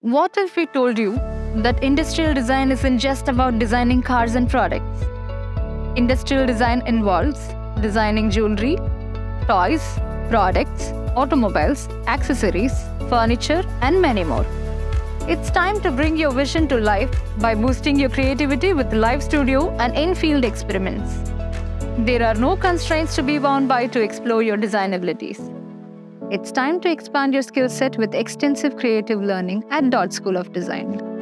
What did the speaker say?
What if we told you that industrial design isn't just about designing cars and products? Industrial design involves designing jewelry, toys, products, automobiles, accessories, furniture, and many more. It's time to bring your vision to life by boosting your creativity with Live Studio and in field experiments. There are no constraints to be bound by to explore your design abilities. It's time to expand your skill set with extensive creative learning at Dot School of Design.